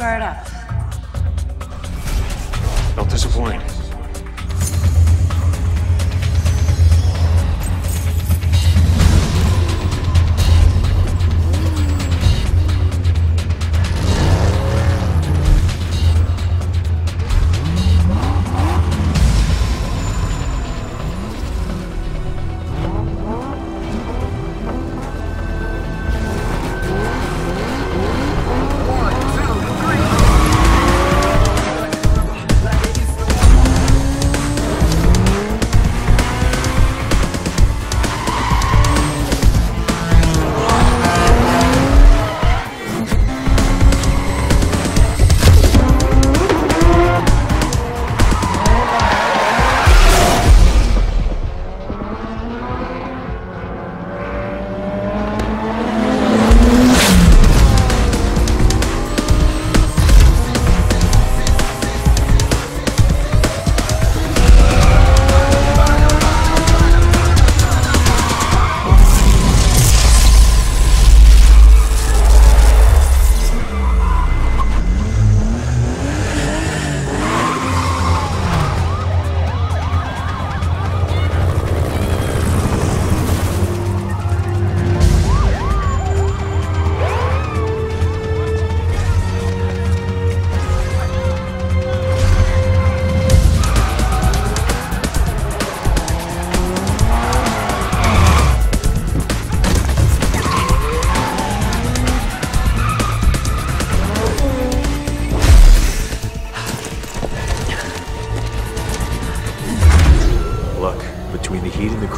Start. Don't disappoint.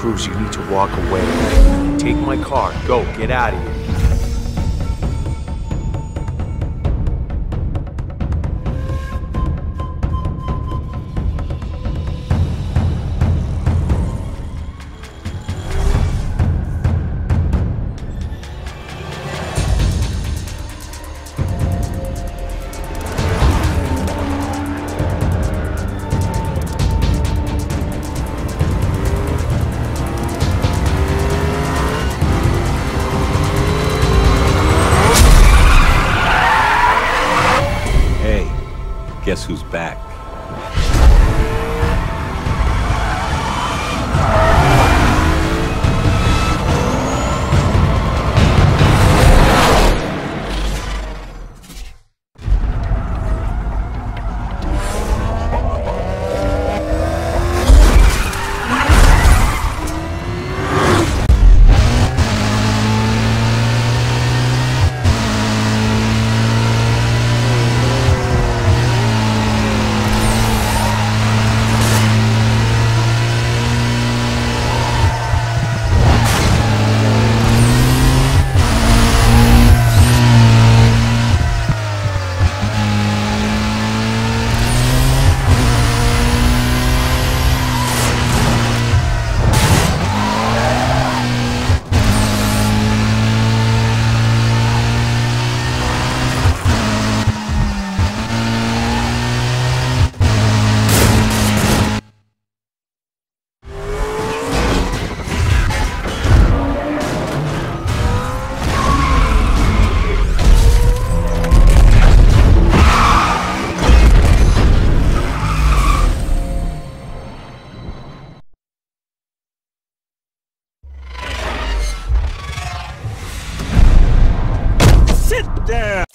You need to walk away. Take my car. Go, get out of here. Get down!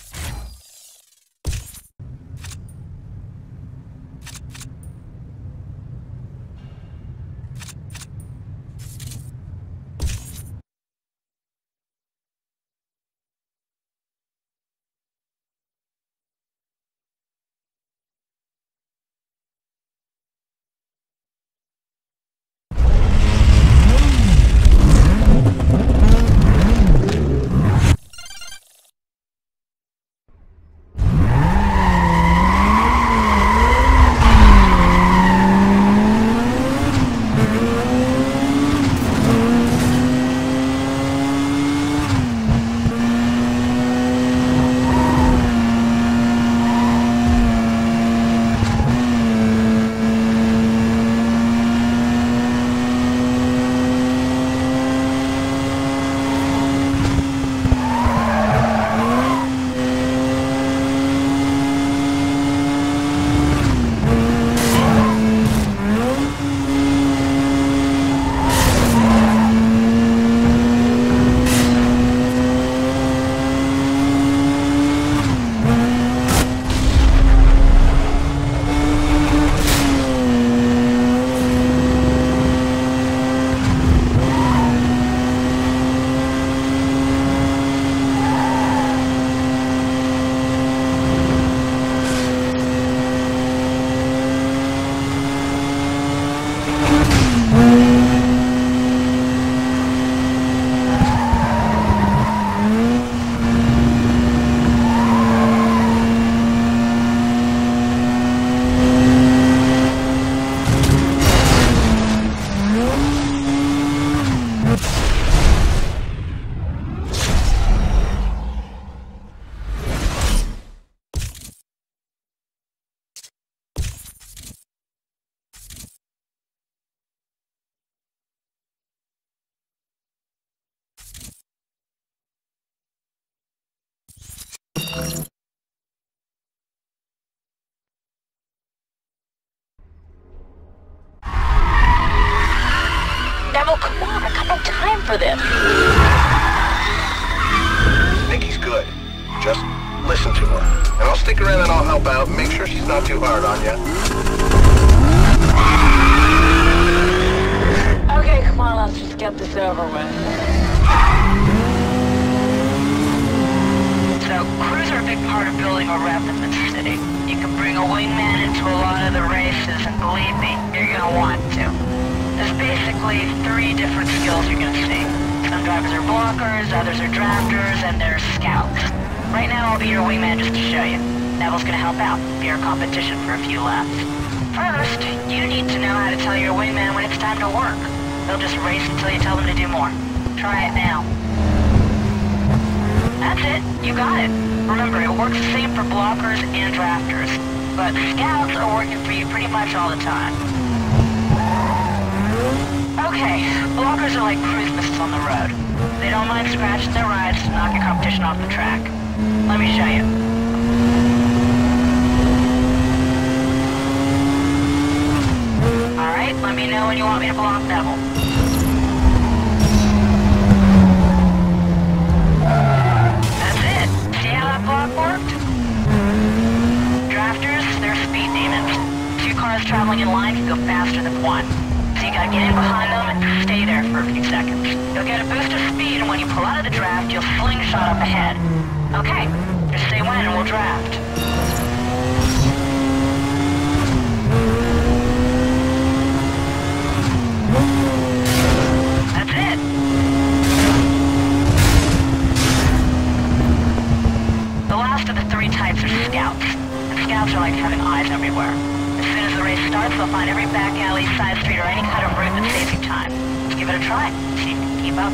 Too hard on you. Okay, come on, let's just get this over with. So, crews are a big part of building a rep in the city. You can bring a wingman into a lot of the races, and believe me, you're gonna want to. There's basically three different skills you're gonna see. Some drivers are blockers, others are drafters, and there's scouts. Right now, I'll be your wingman just to show you. Neville's gonna help out, be our competition for a few laps. First, you need to know how to tell your wingman when it's time to work. They'll just race until you tell them to do more. Try it now. That's it. You got it. Remember, it works the same for blockers and drafters. But scouts are working for you pretty much all the time. Okay, blockers are like cruise missiles on the road. They don't mind scratching their rides to knock your competition off the track. Let me show you. Alright, let me know when you want me to block Neville. That's it. See how that block worked? Drafters, they're speed demons. Two cars traveling in line can go faster than one. So you gotta get in behind them and stay there for a few seconds. You'll get a boost of speed, and when you pull out of the draft, you'll slingshot up ahead. Okay, just say when and we'll draft. That's it. The last of the three types are scouts. And scouts are like having eyes everywhere. As soon as the race starts, they'll find every back alley, side street, or any kind of route that saves you time. Let's give it a try. Keep up.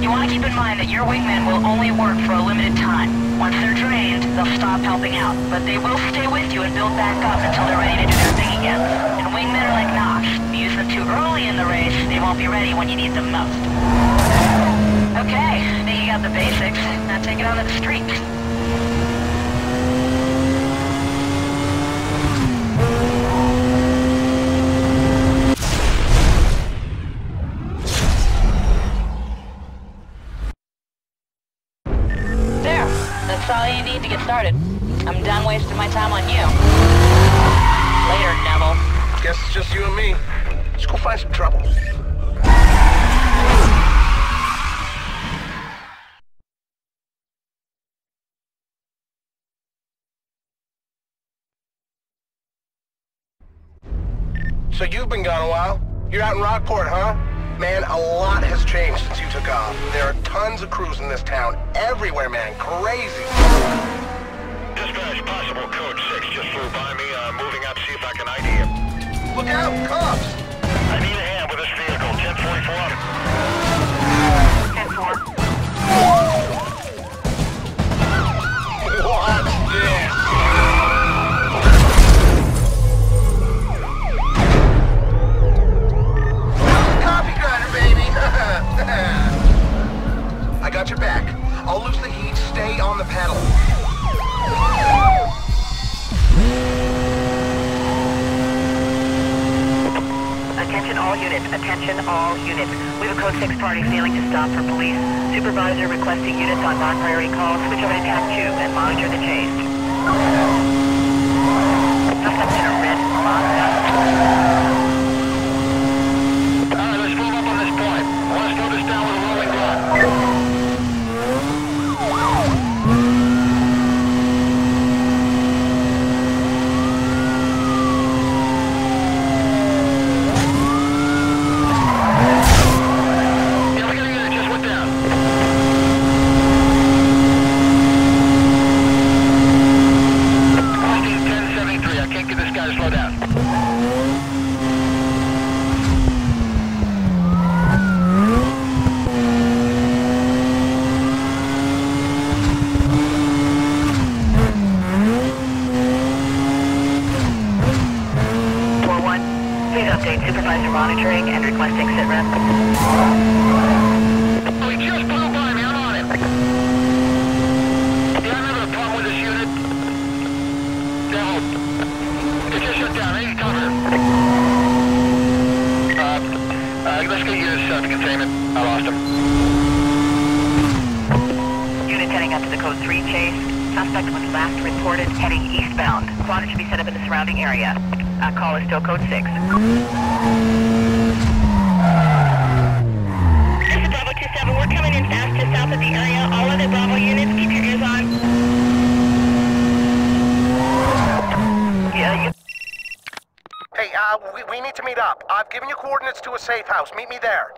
You want to keep in mind that your wingmen will only work for a limited time. Once they're drained, they'll stop helping out, but they will stay with you and build back up until they're ready to do their thing again. And wingmen are like NOS. Them too early in the race, they won't be ready when you need them most. Okay, think you got the basics. Now take it on the street. There. That's all you need to get started. I'm done wasting my time on you. Later, Neville. Guess it's just you and me. Let's go find some trouble. So you've been gone a while? You're out in Rockport, huh? Man, a lot has changed since you took off. There are tons of crews in this town. Everywhere, man. Crazy. Dispatch, possible code 6 just flew by me. Uh, moving out to see if I can ID him. Look out, cops! Got your back. I'll lose the heat. Stay on the pedal. Attention all units, attention all units. We have a code 6 party failing to stop for police. Supervisor requesting units on non-priority calls. Switch over to TAC 2 and monitor the chase. Suspect in a red let's move up on this point. I want to slow this down with a rolling block. Yeah, look at the unit just went down. Requesting 1073. I can't get this guy to slow down. Four one. Please update supervisor monitoring and requesting sit rep. Oh, he just blew by me. I'm on him. Yeah, I'm having a problem with this unit. containment. I lost him. Unit heading up to the code 3 chase. Suspect was last reported heading eastbound. Squad should be set up in the surrounding area. Uh, call is still code 6. This is Bravo 27. We're coming in fast to south of the area. All other Bravo units, keep your ears on. Yeah, you... Hey, uh, we, we need to meet up. I've given you coordinates to a safe house. Meet me there.